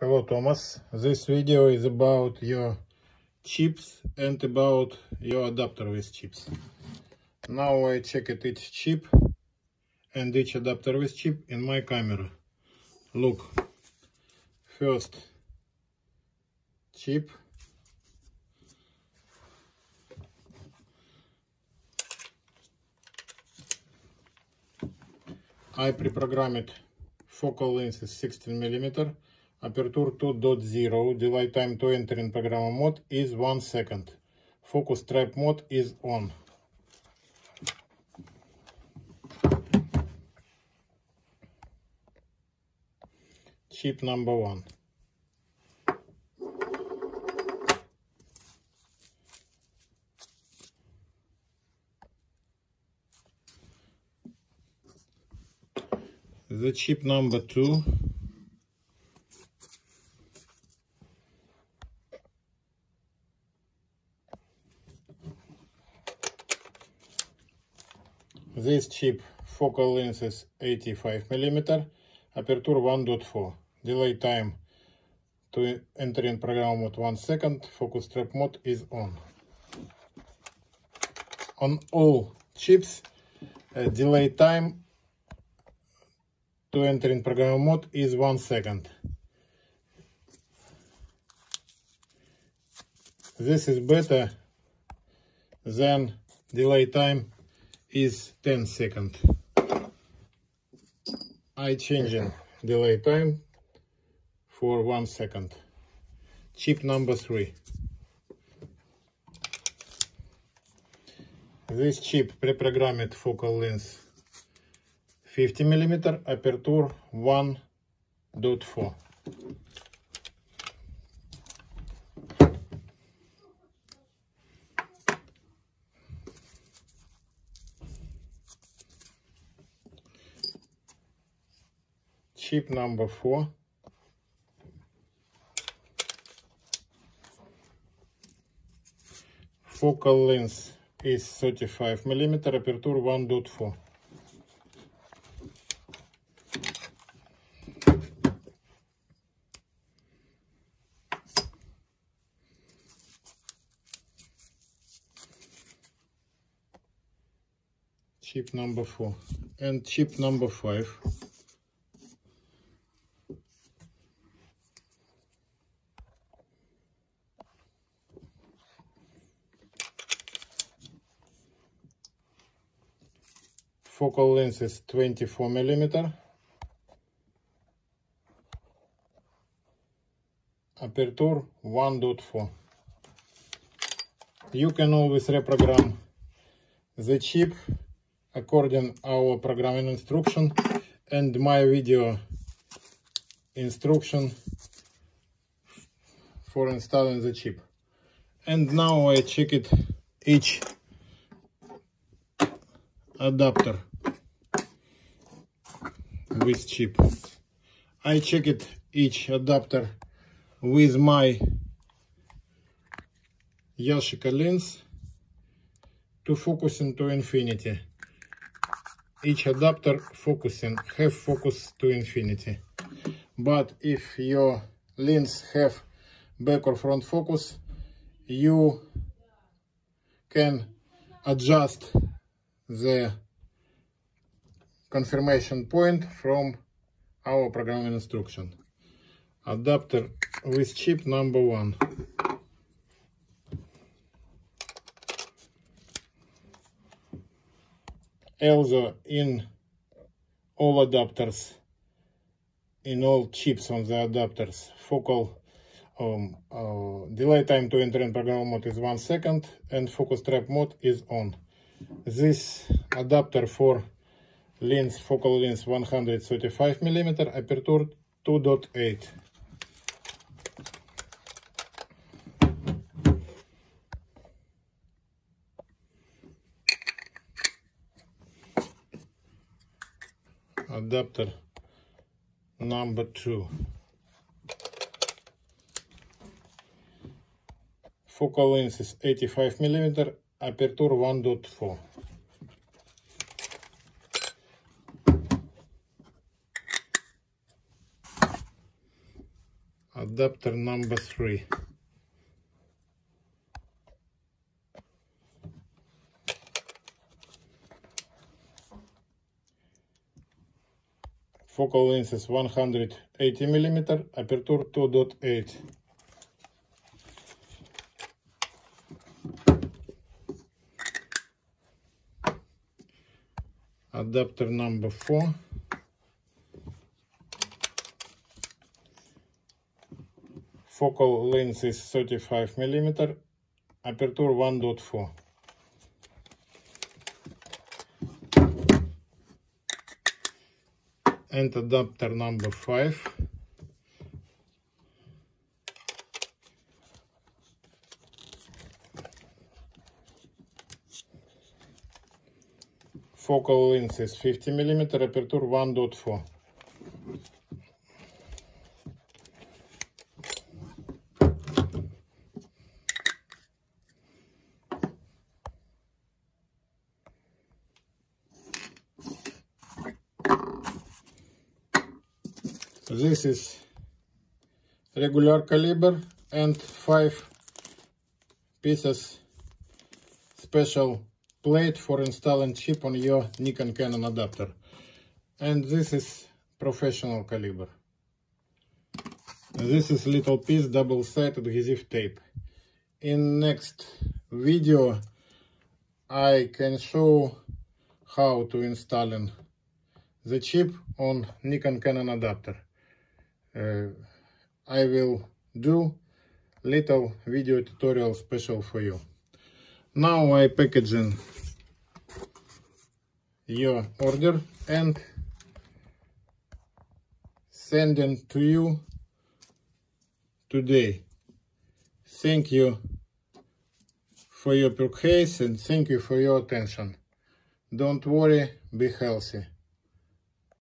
Hello Thomas, this video is about your chips and about your adapter with chips. Now I checked each chip and each adapter with chip in my camera. Look, first chip, I pre-programmed focal length is 16 millimeter Aperture 2.0, delay time to enter in program mode is 1 second. Focus trap mode is on. Chip number 1. The chip number 2 This chip focal length is 85 mm, aperture 1.4, delay time to enter in program mode 1 second, focus trap mode is on. On all chips, uh, delay time to enter in program mode is 1 second. This is better than delay time is 10 second. I changing delay time for one second. Chip number three. This chip pre-programmed focal length 50 millimeter, aperture 1.4. chip number four. Focal length is 35 millimeter, aperture 1.4. chip number four and chip number five focal length is 24 millimeter. Aperture 1.4. You can always reprogram the chip according our programming instruction and my video instruction for installing the chip. And now I check it each adapter with chip. I checked each adapter with my Yashica lens to focusing to infinity. Each adapter focusing have focus to infinity. But if your lens have back or front focus, you can adjust the confirmation point from our programming instruction. Adapter with chip number one. Also in all adapters, in all chips on the adapters, focal um, uh, delay time to enter in program mode is one second and focus trap mode is on. This adapter for lens focal length 135 millimeter aperture 2.8 adapter number two. Focal length is 85 millimeter aperture 1.4 adapter number three. Focal length is 180 millimeter, aperture 2.8. Adapter number four. Focal length is 35 millimeter, aperture 1.4. and adapter number 5 focal length is 50 millimeter aperture 1.4 This is regular caliber and five pieces special plate for installing chip on your Nikon Canon adapter. And this is professional caliber. This is little piece double-sided adhesive tape. In next video I can show how to installing the chip on Nikon Canon adapter. Uh, I will do little video tutorial special for you. Now I packaging your order and sending to you today. Thank you for your purchase and thank you for your attention. Don't worry, be healthy.